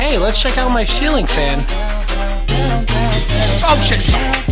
Hey, let's check out my ceiling fan. Oh shit!